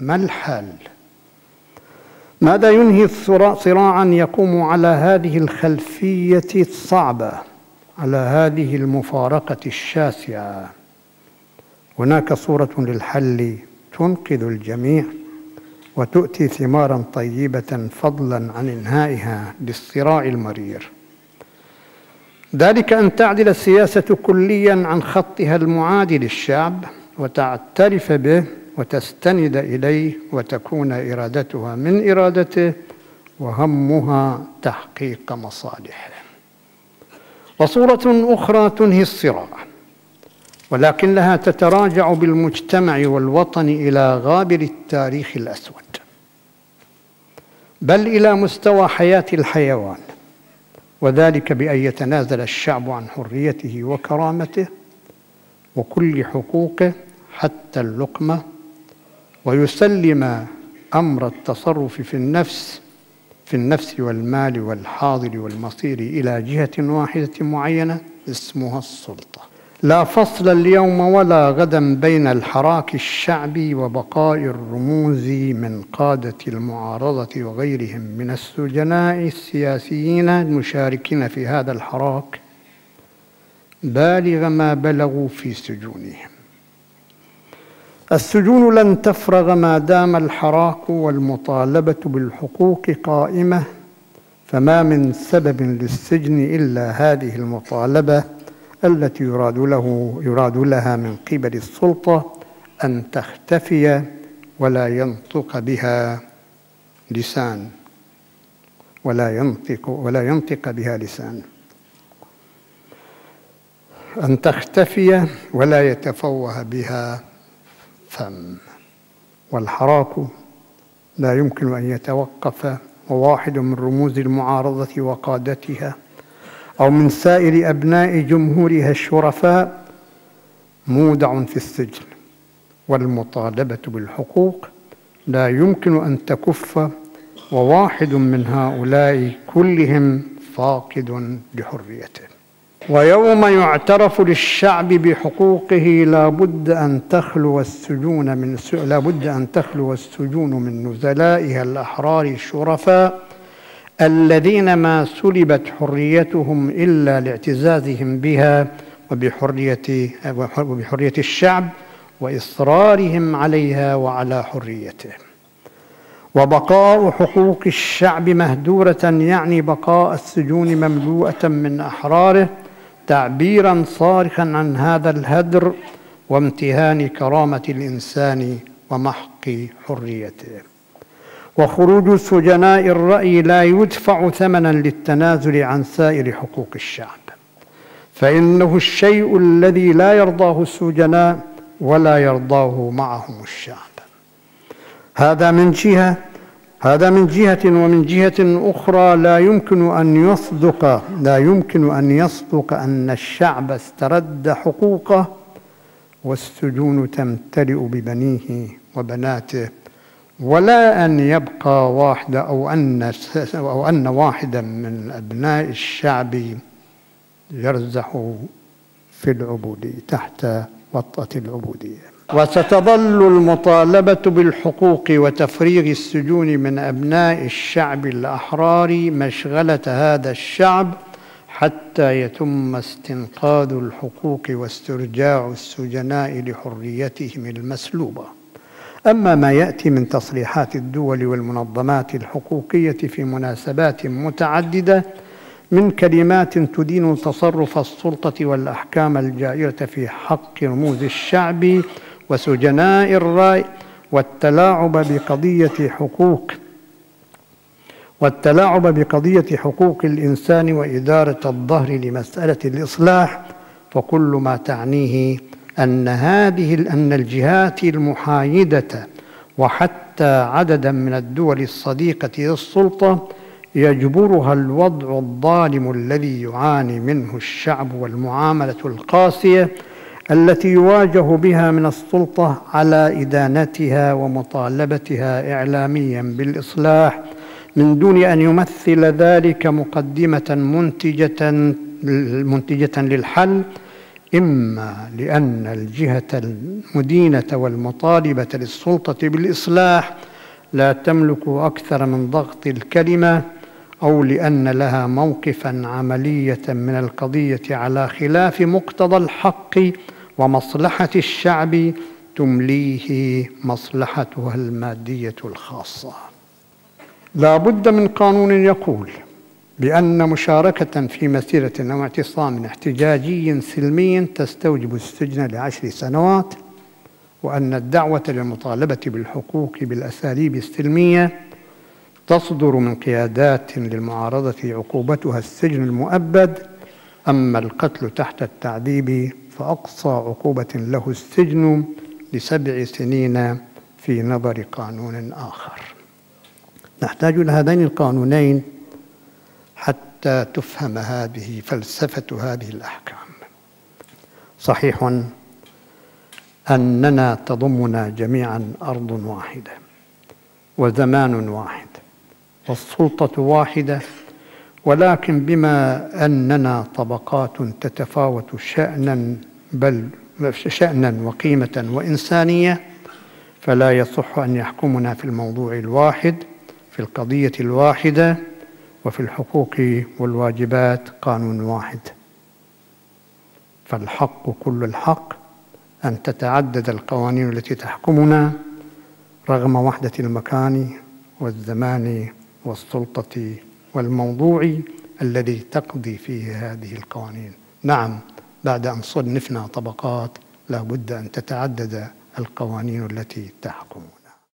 ما الحل ماذا ينهي صراعا يقوم على هذه الخلفية الصعبة على هذه المفارقة الشاسعة؟ هناك صورة للحل تنقذ الجميع وتؤتي ثمارا طيبة فضلا عن إنهائها للصراع المرير. ذلك أن تعدل السياسة كليا عن خطها المعادي للشعب وتعترف به وتستند إليه وتكون إرادتها من إرادته وهمها تحقيق مصالحه. وصورة أخرى تنهي الصراع ولكنها تتراجع بالمجتمع والوطن إلى غابر التاريخ الأسود. بل إلى مستوى حياة الحيوان وذلك بأن يتنازل الشعب عن حريته وكرامته وكل حقوقه حتى اللقمة ويسلم أمر التصرف في النفس في النفس والمال والحاضر والمصير إلى جهة واحدة معينة اسمها السلطة. لا فصل اليوم ولا غدا بين الحراك الشعبي وبقاء الرموز من قادة المعارضة وغيرهم من السجناء السياسيين المشاركين في هذا الحراك. بالغ ما بلغوا في سجونهم. السجون لن تفرغ ما دام الحراك والمطالبة بالحقوق قائمة فما من سبب للسجن إلا هذه المطالبة التي يراد له يراد لها من قبل السلطة أن تختفي ولا ينطق بها لسان ولا ينطق ولا ينطق بها لسان. أن تختفي ولا يتفوه بها فم والحراك لا يمكن أن يتوقف وواحد من رموز المعارضة وقادتها أو من سائر أبناء جمهورها الشرفاء مودع في السجن. والمطالبة بالحقوق لا يمكن أن تكف وواحد من هؤلاء كلهم فاقد لحريته. ويوم يعترف للشعب بحقوقه لا بد أن تخلو السجون من لا بد أن تخلو السجون من نزلائها الأحرار الشرفاء الذين ما سلبت حريتهم إلا لاعتزازهم بها وبحرية وبحرية الشعب وإصرارهم عليها وعلى حريته وبقاء حقوق الشعب مهدورة يعني بقاء السجون مملوءة من أحراره تعبيرا صارخا عن هذا الهدر وامتهان كرامة الإنسان ومحق حريته. وخروج سجناء الرأي لا يدفع ثمنا للتنازل عن سائر حقوق الشعب. فإنه الشيء الذي لا يرضاه السجناء ولا يرضاه معهم الشعب. هذا من جهة هذا من جهة ومن جهة أخرى لا يمكن أن يصدق لا يمكن أن يصدق أن الشعب استرد حقوقه والسجون تمتلئ ببنيه وبناته ولا أن يبقى واحد أو أن أو أن واحدا من أبناء الشعب يرزح في العبودية تحت وطأة العبودية. وستظل المطالبة بالحقوق وتفريغ السجون من أبناء الشعب الأحرار مشغلة هذا الشعب حتى يتم استنقاذ الحقوق واسترجاع السجناء لحريتهم المسلوبة. أما ما يأتي من تصريحات الدول والمنظمات الحقوقية في مناسبات متعددة من كلمات تدين تصرف السلطة والأحكام الجائرة في حق رموز الشعب وسجناء الرأي والتلاعب بقضية حقوق والتلاعب بقضية حقوق الإنسان وإدارة الظهر لمسألة الإصلاح فكل ما تعنيه أن هذه أن الجهات المحايدة وحتى عددا من الدول الصديقة للسلطة يجبرها الوضع الظالم الذي يعاني منه الشعب والمعاملة القاسية التي يواجه بها من السلطة على إدانتها ومطالبتها اعلاميا بالإصلاح من دون أن يمثل ذلك مقدمة منتجة منتجة للحل إما لأن الجهة المدينة والمطالبة للسلطة بالإصلاح لا تملك أكثر من ضغط الكلمة أو لأن لها موقفا عملية من القضية على خلاف مقتضى الحق ومصلحة الشعب تمليه مصلحتها المادية الخاصة. لا بد من قانون يقول بأن مشاركة في مسيرة أو اعتصام احتجاجي سلمي تستوجب السجن لعشر سنوات وأن الدعوة للمطالبة بالحقوق بالأساليب السلمية تصدر من قيادات للمعارضة عقوبتها السجن المؤبد أما القتل تحت التعذيب فأقصى عقوبة له السجن لسبع سنين في نظر قانون آخر. نحتاج إلى هذين القانونين حتى تفهم هذه فلسفة هذه الأحكام. صحيح أننا تضمنا جميعا أرض واحدة وزمان واحد والسلطة واحدة ولكن بما أننا طبقات تتفاوت شأنا بل شأنا وقيمة وإنسانية فلا يصح أن يحكمنا في الموضوع الواحد في القضية الواحدة وفي الحقوق والواجبات قانون واحد. فالحق كل الحق أن تتعدد القوانين التي تحكمنا رغم وحدة المكان والزمان والسلطة والموضوع الذي تقضي فيه هذه القوانين. نعم بعد أن صنفنا طبقات لا بد أن تتعدد القوانين التي تحكم.